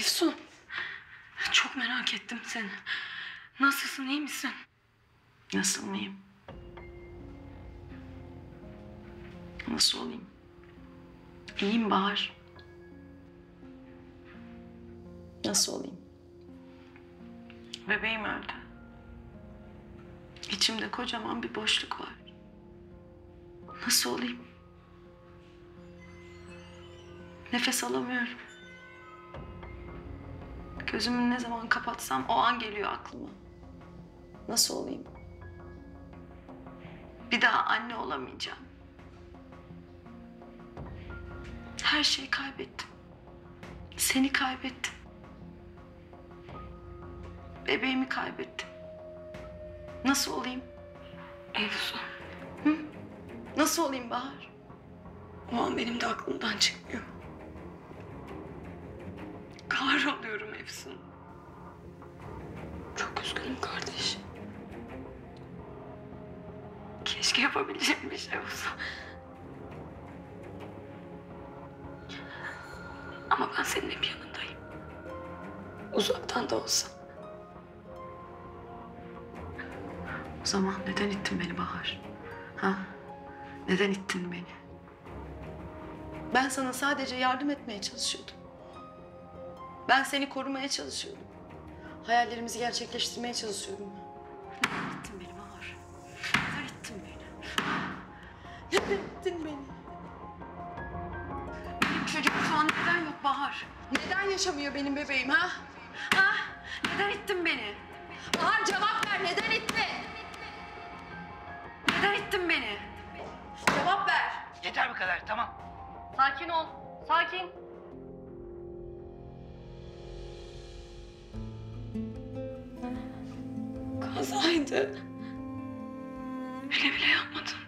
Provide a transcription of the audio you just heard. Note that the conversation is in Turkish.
Efsun. Çok merak ettim seni. Nasılsın, iyi misin? Nasıl mıyım? Nasıl olayım? İyiyim Bahar. Nasıl olayım? Bebeğim öldü. İçimde kocaman bir boşluk var. Nasıl olayım? Nefes alamıyorum. Gözümü ne zaman kapatsam o an geliyor aklıma. Nasıl olayım? Bir daha anne olamayacağım. Her şeyi kaybettim. Seni kaybettim. Bebeğimi kaybettim. Nasıl olayım? Efsun. Nasıl olayım Bahar? O an benim de aklımdan çıkmıyor. Kahroluyorum Efsun. Çok üzgünüm kardeş. Keşke yapabileceğim bir şey olsa. Ama ben senin hep yanındayım. Uzaktan da olsa. O zaman neden ittin beni Bahar? Ha? Neden ittin beni? Ben sana sadece yardım etmeye çalışıyordum. Ben seni korumaya çalışıyordum. Hayallerimizi gerçekleştirmeye çalışıyordum. Neden ittin beni Bahar? Neden ittin beni? Neden ittin beni? Benim çocuğum şu an neden yok Bahar? Neden yaşamıyor benim bebeğim ha? Ha? Neden ittin beni? Bahar cevap ver. Neden ittin? Neden ittin beni? Cevap ver. Yeter bu kadar tamam. Sakin ol. Sakin. Kazaydı. Bile bile yapmadım.